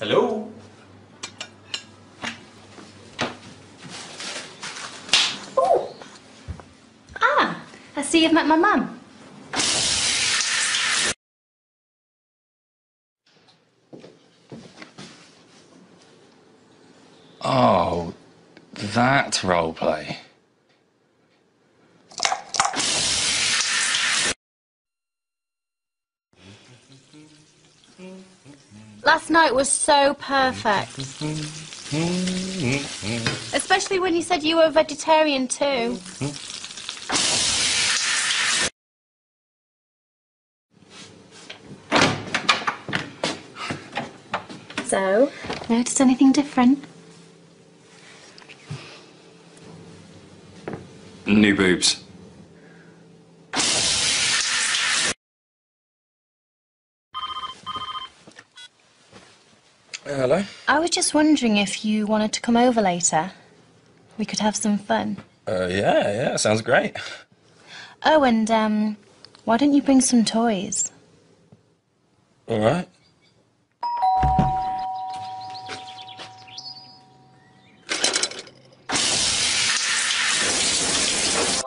Hello? Oh! Ah, I see you've met my mum. Oh, that roleplay. Last night was so perfect. Especially when you said you were a vegetarian too. So, noticed anything different? New boobs. Hello? I was just wondering if you wanted to come over later. We could have some fun. Uh, yeah, yeah, sounds great. Oh, and um, why don't you bring some toys? All right.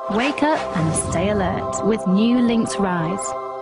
Wake up and stay alert with new Lynx Rise.